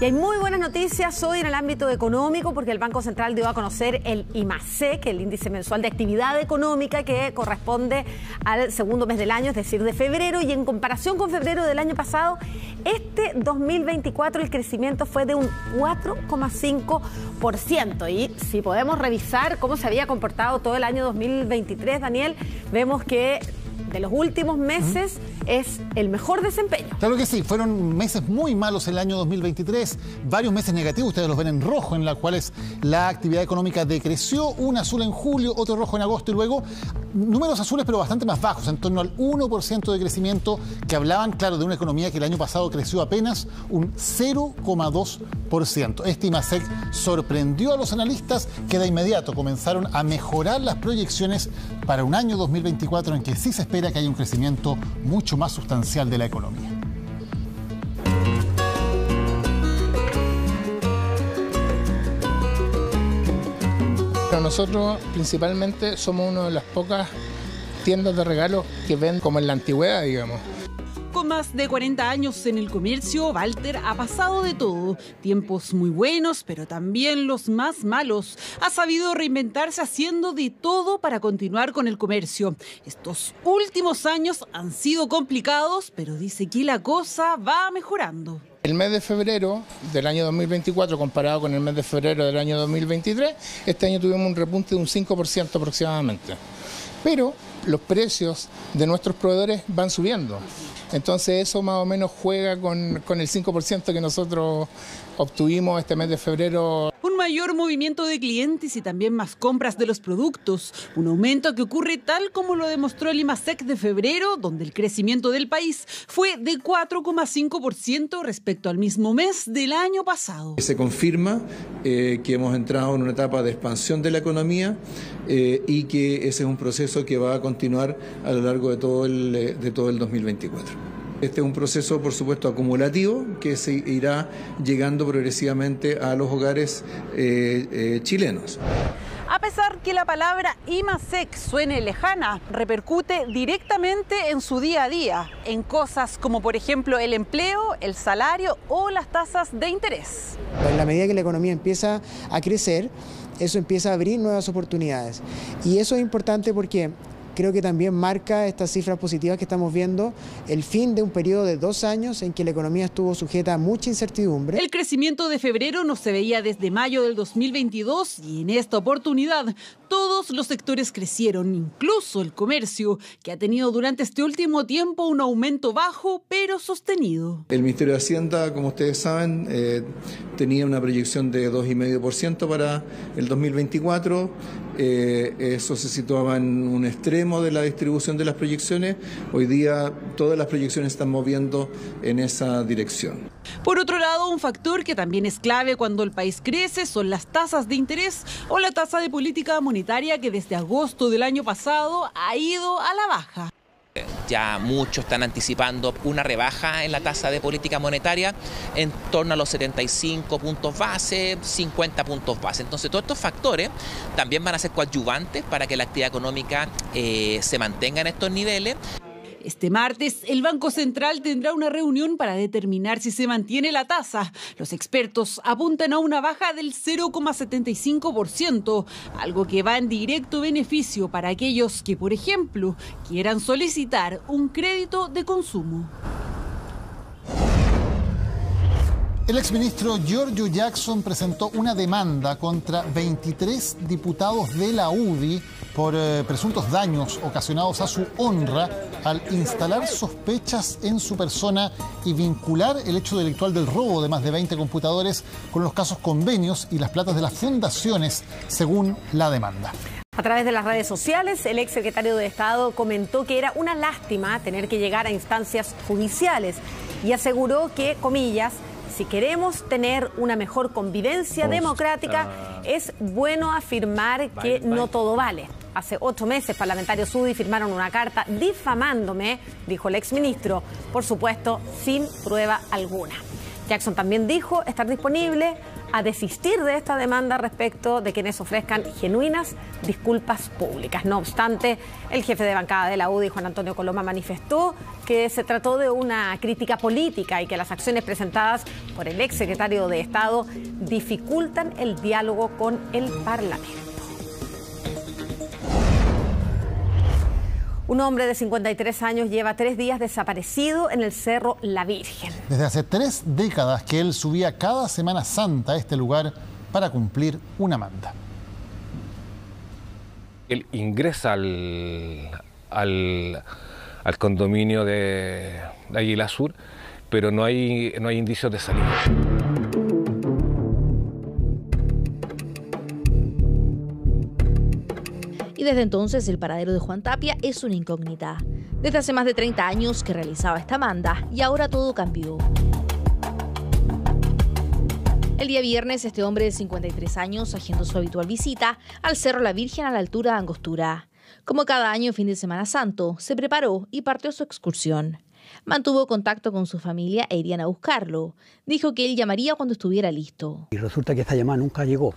Y hay muy buenas noticias hoy en el ámbito económico porque el Banco Central dio a conocer el IMASEC, el índice mensual de actividad económica que corresponde al segundo mes del año, es decir, de febrero. Y en comparación con febrero del año pasado, este 2024 el crecimiento fue de un 4,5%. Y si podemos revisar cómo se había comportado todo el año 2023, Daniel, vemos que de los últimos meses es el mejor desempeño. Claro que sí, fueron meses muy malos el año 2023, varios meses negativos, ustedes los ven en rojo, en los cuales la actividad económica decreció, un azul en julio, otro rojo en agosto y luego números azules pero bastante más bajos, en torno al 1% de crecimiento que hablaban, claro, de una economía que el año pasado creció apenas un 0,2%. Este IMASEC sorprendió a los analistas que de inmediato comenzaron a mejorar las proyecciones para un año 2024 en que sí se espera que haya un crecimiento mucho más sustancial de la economía. Para nosotros principalmente somos una de las pocas tiendas de regalos que ven como en la antigüedad, digamos. Más de 40 años en el comercio, Walter ha pasado de todo. Tiempos muy buenos, pero también los más malos. Ha sabido reinventarse haciendo de todo para continuar con el comercio. Estos últimos años han sido complicados, pero dice que la cosa va mejorando. El mes de febrero del año 2024 comparado con el mes de febrero del año 2023, este año tuvimos un repunte de un 5% aproximadamente. Pero los precios de nuestros proveedores van subiendo. Entonces eso más o menos juega con, con el 5% que nosotros obtuvimos este mes de febrero. Un mayor movimiento de clientes y también más compras de los productos. Un aumento que ocurre tal como lo demostró el IMASEC de febrero, donde el crecimiento del país fue de 4,5% respecto al mismo mes del año pasado. Se confirma eh, que hemos entrado en una etapa de expansión de la economía eh, y que ese es un proceso que va a continuar a lo largo de todo el, de todo el 2024. Este es un proceso, por supuesto, acumulativo que se irá llegando progresivamente a los hogares eh, eh, chilenos. A pesar que la palabra IMASEC suene lejana, repercute directamente en su día a día, en cosas como por ejemplo el empleo, el salario o las tasas de interés. En la medida que la economía empieza a crecer, eso empieza a abrir nuevas oportunidades. Y eso es importante porque creo que también marca estas cifras positivas que estamos viendo el fin de un periodo de dos años en que la economía estuvo sujeta a mucha incertidumbre. El crecimiento de febrero no se veía desde mayo del 2022 y en esta oportunidad todos los sectores crecieron, incluso el comercio, que ha tenido durante este último tiempo un aumento bajo pero sostenido. El Ministerio de Hacienda, como ustedes saben, eh, tenía una proyección de 2,5% para el 2024. Eh, eso se situaba en un extremo de la distribución de las proyecciones. Hoy día todas las proyecciones están moviendo en esa dirección. Por otro lado, un factor que también es clave cuando el país crece son las tasas de interés o la tasa de política monetaria que desde agosto del año pasado ha ido a la baja. Ya muchos están anticipando una rebaja en la tasa de política monetaria en torno a los 75 puntos base, 50 puntos base. Entonces todos estos factores también van a ser coadyuvantes para que la actividad económica eh, se mantenga en estos niveles. Este martes, el Banco Central tendrá una reunión para determinar si se mantiene la tasa. Los expertos apuntan a una baja del 0,75%, algo que va en directo beneficio para aquellos que, por ejemplo, quieran solicitar un crédito de consumo. El exministro Giorgio Jackson presentó una demanda contra 23 diputados de la UDI por eh, presuntos daños ocasionados a su honra al instalar sospechas en su persona y vincular el hecho delictual del robo de más de 20 computadores con los casos convenios y las platas de las fundaciones, según la demanda. A través de las redes sociales, el ex secretario de Estado comentó que era una lástima tener que llegar a instancias judiciales y aseguró que, comillas, si queremos tener una mejor convivencia democrática, es bueno afirmar que no todo vale. Hace ocho meses, parlamentarios UDI firmaron una carta difamándome, dijo el exministro, por supuesto, sin prueba alguna. Jackson también dijo estar disponible a desistir de esta demanda respecto de quienes ofrezcan genuinas disculpas públicas. No obstante, el jefe de bancada de la UDI, Juan Antonio Coloma, manifestó que se trató de una crítica política y que las acciones presentadas por el ex secretario de Estado dificultan el diálogo con el Parlamento. Un hombre de 53 años lleva tres días desaparecido en el Cerro La Virgen. Desde hace tres décadas que él subía cada Semana Santa a este lugar para cumplir una manda. Él ingresa al, al, condominio de, de Águila Sur, pero no hay, no hay indicios de salida. Desde entonces el paradero de Juan Tapia es una incógnita. Desde hace más de 30 años que realizaba esta manda y ahora todo cambió. El día viernes, este hombre de 53 años haciendo su habitual visita al Cerro La Virgen a la altura de Angostura. Como cada año fin de Semana Santo, se preparó y partió su excursión. Mantuvo contacto con su familia e irían a buscarlo. Dijo que él llamaría cuando estuviera listo. Y resulta que esta llamada nunca llegó.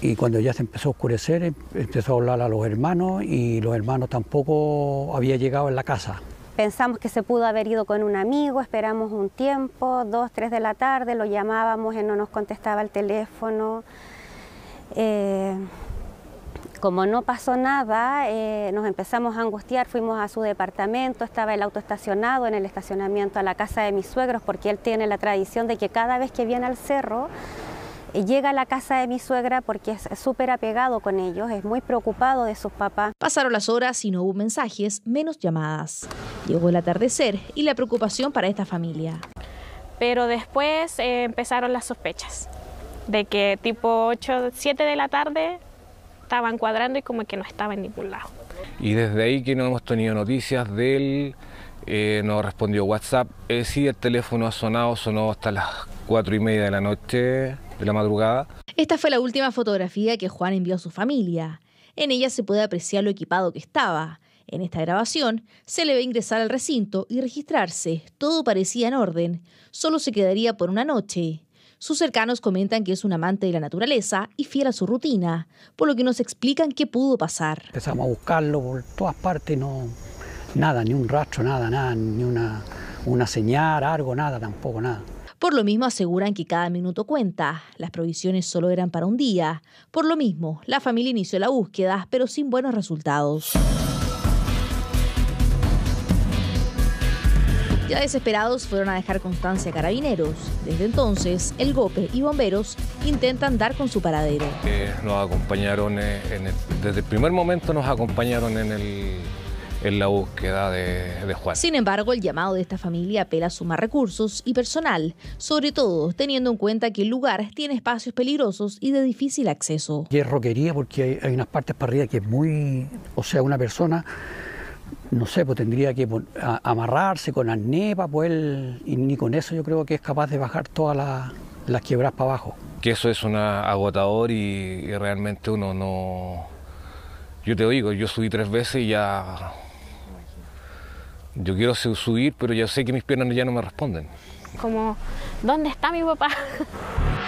Y cuando ya se empezó a oscurecer, em, empezó a hablar a los hermanos y los hermanos tampoco había llegado en la casa. Pensamos que se pudo haber ido con un amigo, esperamos un tiempo, dos, tres de la tarde, lo llamábamos, él no nos contestaba el teléfono. Eh, como no pasó nada, eh, nos empezamos a angustiar, fuimos a su departamento, estaba el auto estacionado en el estacionamiento a la casa de mis suegros, porque él tiene la tradición de que cada vez que viene al cerro, llega a la casa de mi suegra porque es súper apegado con ellos, es muy preocupado de sus papás. Pasaron las horas y no hubo mensajes, menos llamadas. Llegó el atardecer y la preocupación para esta familia. Pero después eh, empezaron las sospechas de que tipo 8, 7 de la tarde estaban cuadrando y como que no estaba en ningún lado. Y desde ahí que no hemos tenido noticias de él, eh, no respondió WhatsApp. Eh, sí, el teléfono ha sonado, sonó hasta las cuatro y media de la noche de la madrugada. Esta fue la última fotografía que Juan envió a su familia. En ella se puede apreciar lo equipado que estaba. En esta grabación se le ve ingresar al recinto y registrarse. Todo parecía en orden. Solo se quedaría por una noche. Sus cercanos comentan que es un amante de la naturaleza y fiel a su rutina, por lo que nos explican qué pudo pasar. Empezamos a buscarlo por todas partes, no nada, ni un rastro, nada, nada, ni una, una señal, algo, nada, tampoco, nada. Por lo mismo aseguran que cada minuto cuenta. Las provisiones solo eran para un día. Por lo mismo, la familia inició la búsqueda, pero sin buenos resultados. Ya desesperados fueron a dejar constancia a carabineros. Desde entonces, el GOPE y bomberos intentan dar con su paradero. Eh, nos acompañaron, eh, desde el primer momento nos acompañaron en el, en la búsqueda de, Juan. Sin embargo, el llamado de esta familia apela a sumar recursos y personal, sobre todo teniendo en cuenta que el lugar tiene espacios peligrosos y de difícil acceso. Y es roquería porque hay, unas partes para arriba que es muy, o sea, una persona no sé, pues tendría que amarrarse con arnés para poder, y ni con eso yo creo que es capaz de bajar todas las, quiebras para abajo. Que eso es un agotador y, y, realmente uno no... Yo te digo, yo subí tres veces y ya yo quiero subir, pero ya sé que mis piernas ya no me responden. Como, ¿dónde está mi papá?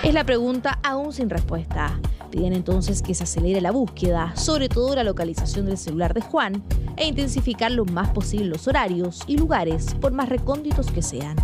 Es la pregunta aún sin respuesta. Piden entonces que se acelere la búsqueda, sobre todo la localización del celular de Juan, e intensificar lo más posible los horarios y lugares, por más recónditos que sean.